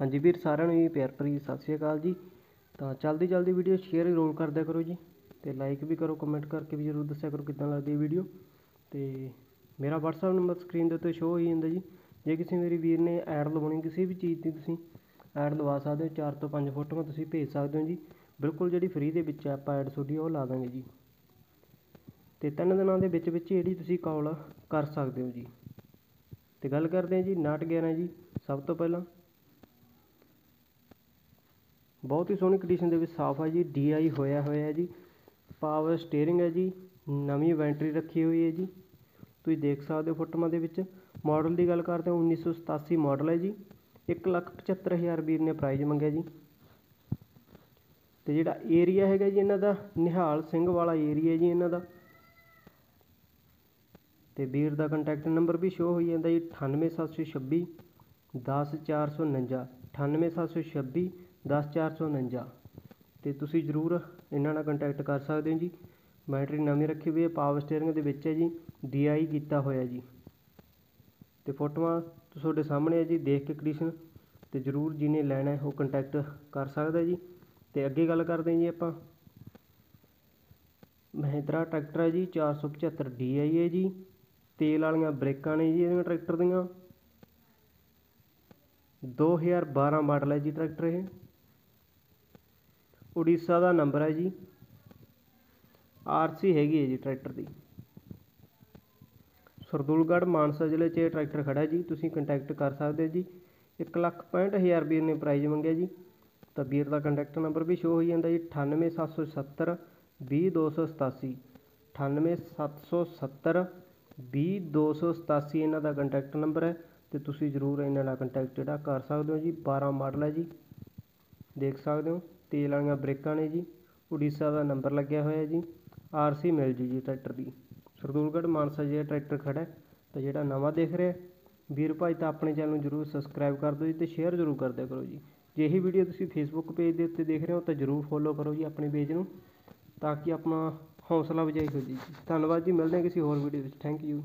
ਹਾਂਜੀ ਵੀਰ, ਸਾਰਿਆਂ ਨੂੰ ਜੀ ਪਿਆਰ ਭਰੀ ਸਤਿ ਸ਼੍ਰੀ ਅਕਾਲ ਜੀ। ਤਾਂ ਜਲਦੀ ਜਲਦੀ ਵੀਡੀਓ ਸ਼ੇਅਰ ਜ਼ਰੂਰ ਕਰ ਦਿਆ ਕਰੋ ਜੀ ਤੇ ਲਾਈਕ ਵੀ ਕਰੋ ਕਮੈਂਟ ਕਰਕੇ ਵੀ ਜ਼ਰੂਰ ਦੱਸਿਆ ਕਰੋ ਕਿੱਦਾਂ ਲੱਗਦੀ ਹੈ ਵੀਡੀਓ ਤੇ ਮੇਰਾ WhatsApp ਨੰਬਰ ਸਕਰੀਨ ਦੇ ਉੱਤੇ ਸ਼ੋ ਹੋਈ ਜਾਂਦਾ ਜੀ। ਜੇ ਕਿਸੇ ਮੇਰੀ ਵੀਰ ਨੇ ਐਡ ਲਵਾਉਣੀ, ਕਿਸੇ ਵੀ ਚੀਜ਼ ਦੀ ਤੁਸੀਂ ਐਡ ਲਵਾ ਸਕਦੇ ਹੋ, ਚਾਰ ਤੋਂ ਪੰਜ ਫੋਟੋਆਂ ਤੁਸੀਂ ਭੇਜ ਸਕਦੇ ਹੋ ਜੀ। ਬਿਲਕੁਲ ਜਿਹੜੀ ਫ੍ਰੀ ਦੇ ਵਿੱਚ ਆਪਾਂ ਐਡ ਤੁਹਾਡੀ ਉਹ ਲਾ ਦਾਂਗੇ ਜੀ। ਤੇ ਤਿੰਨ ਦਿਨਾਂ ਦੇ ਵਿੱਚ ਵਿੱਚ ਜਿਹੜੀ ਤੁਸੀਂ ਕਾਲ ਕਰ ਸਕਦੇ ਹੋ ਜੀ। ਤੇ ਗੱਲ ਕਰਦੇ ਹਾਂ ਜੀ, ਨਾਟ 11 ਜੀ, ਸਭ ਤੋਂ ਪਹਿਲਾਂ ਬਹੁਤ ਹੀ ਸੋਹਣੀ ਕੰਡੀਸ਼ਨ ਦੇ ਵਿੱਚ ਸਾਫ਼ ਹੈ ਜੀ ਡੀਆਈ ਹੋਇਆ ਹੋਇਆ ਜੀ। ਪਾਵਰ ਸਟੀਅਰਿੰਗ ਹੈ ਜੀ, ਨਵੀਂ ਬੈਟਰੀ ਰੱਖੀ ਹੋਈ ਹੈ ਜੀ। ਤੁਸੀਂ ਦੇਖ ਸਕਦੇ ਹੋ ਫੋਟੋਆਂ ਦੇ ਵਿੱਚ ਮਾਡਲ ਦੀ ਗੱਲ ਕਰਦੇ ਹਾਂ 1987 ਮਾਡਲ ਹੈ ਜੀ। 175000 ਵੀਰ ਨੇ ਪ੍ਰਾਈਜ਼ ਮੰਗਿਆ ਜੀ। ਤੇ ਜਿਹੜਾ ਏਰੀਆ ਹੈਗਾ ਜੀ ਇਹਨਾਂ ਦਾ, ਨਿਹਾਲ ਸਿੰਘ ਵਾਲਾ ਏਰੀਆ ਜੀ ਇਹਨਾਂ ਦਾ। ਤੇ ਵੀਰ ਦਾ ਕੰਟੈਕਟ ਨੰਬਰ ਵੀ ਸ਼ੋ ਹੋਈ ਜਾਂਦਾ ਜੀ 98726 10449 98726 ਦਸ ਚਾਰ ਸੌ ਉਣੰਜਾ। ਅਤੇ ਤੁਸੀਂ ਜ਼ਰੂਰ ਇਹਨਾਂ ਨਾਲ ਕੰਟੈਕਟ ਕਰ ਸਕਦੇ ਹੋ ਜੀ। ਬੈਟਰੀ ਨਵੀਂ ਰੱਖੀ ਹੋਈ ਹੈ ਪਾਵਰ ਸਟੀਅਰਿੰਗ ਦੇ ਵਿੱਚ ਹੈ ਜੀ ਡੀ ਆਈ ਕੀਤਾ ਹੋਇਆ ਜੀ। ਅਤੇ ਫੋਟੋਆਂ ਤੁਹਾਡੇ ਸਾਹਮਣੇ ਹੈ ਜੀ, ਦੇਖ ਕੇ ਕੰਡੀਸ਼ਨ ਅਤੇ ਜ਼ਰੂਰ ਜਿਹਨੇ ਲੈਣਾ ਉਹ ਕੰਟੈਕਟ ਕਰ ਸਕਦਾ ਜੀ। ਅਤੇ ਅੱਗੇ ਗੱਲ ਕਰਦੇ ਹਾਂ ਜੀ ਆਪਾਂ। ਮਹਿੰਦਰਾ ਟਰੈਕਟਰ ਹੈ ਜੀ 475 ਡੀਆਈ ਹੈ ਜੀ। ਤੇਲ ਵਾਲੀਆਂ ਬ੍ਰੇਕਾਂ ਨੇ ਜੀ ਇਹਨਾਂ ਟਰੈਕਟਰ ਦੀਆਂ। 2012 ਮਾਡਲ ਹੈ ਜੀ ਟਰੈਕਟਰ ਇਹ। ਉੜੀਸਾ ਦਾ ਨੰਬਰ ਹੈ ਜੀ। ਆਰਸੀ ਹੈਗੀ ਹੈ ਜੀ ਟਰੈਕਟਰ ਦੀ। ਸਰਦੂਲਗੜ੍ਹ, ਮਾਨਸਾ ਜ਼ਿਲ੍ਹੇ 'ਚ ਇਹ ਟਰੈਕਟਰ ਖੜਾ ਜੀ। ਤੁਸੀਂ ਕੰਟੈਕਟ ਕਰ ਸਕਦੇ ਹੋ ਜੀ। ਇੱਕ ਲੱਖ ਪੈਂਹਠ ਹਜ਼ਾਰ ਵੀਰ ਨੇ ਪ੍ਰਾਈਜ਼ ਮੰਗਿਆ ਜੀ। ਤਾਂ ਵੀਰ ਦਾ ਕੰਟੈਕਟ ਨੰਬਰ ਵੀ ਸ਼ੋ ਹੋਈ ਜਾਂਦਾ ਜੀ। 98770 20287 98770 20287 ਇਹਨਾਂ ਦਾ ਕੰਟੈਕਟ ਨੰਬਰ ਹੈ। ਤੇ ਤੁਸੀਂ ਜ਼ਰੂਰ ਇਹਨਾਂ ਨਾਲ ਕੰਟੈਕਟ ਜਿਹੜਾ ਕਰ ਸਕਦੇ ਹੋ ਜੀ। 12 ਮਾਡਲ ਹੈ ਜੀ। ਦੇਖ ਸਕਦੇ ਹੋ। ਤੇਲ ਵਾਲੀਆਂ ਬ੍ਰੇਕਾਂ ਨੇ ਜੀ। ਉੜੀਸਾ ਦਾ ਨੰਬਰ ਲੱਗਿਆ ਹੋਇਆ ਜੀ। ਆਰਸੀ ਮਿਲ ਜੂ ਜੀ ਟਰੈਕਟਰ ਦੀ। ਸਰਦੂਲਗੜ੍ਹ ਮਾਨਸਾ ਜਿਹੜਾ ਟਰੈਕਟਰ ਖੜਾ ਤਾਂ ਜਿਹੜਾ ਨਵਾਂ ਦੇਖ ਰਿਹਾ ਵੀਰ ਭਾਈ ਤਾਂ ਆਪਣੇ ਚੈਨਲ ਨੂੰ ਜ਼ਰੂਰ ਸਬਸਕ੍ਰਾਈਬ ਕਰ ਦਿਓ ਜੀ ਤੇ ਸ਼ੇਅਰ ਜ਼ਰੂਰ ਕਰ ਦਿਆ ਕਰੋ ਜੀ। ਜੇ ਇਹ ਵੀਡੀਓ ਤੁਸੀਂ ਫੇਸਬੁੱਕ ਪੇਜ ਦੇ ਉੱਤੇ ਦੇਖ ਰਹੇ ਹੋ ਤਾਂ ਜ਼ਰੂਰ ਫੋਲੋ ਕਰੋ ਜੀ ਆਪਣੇ ਪੇਜ ਨੂੰ, ਤਾਂ ਕਿ ਆਪਣਾ ਹੌਸਲਾ ਵਜਾਈ ਹੋ ਜੀ। ਧੰਨਵਾਦ ਜੀ, ਮਿਲਦੇ ਹਾਂ ਕਿਸੇ ਹੋਰ ਵੀਡੀਓ ਵਿੱਚ। Thank you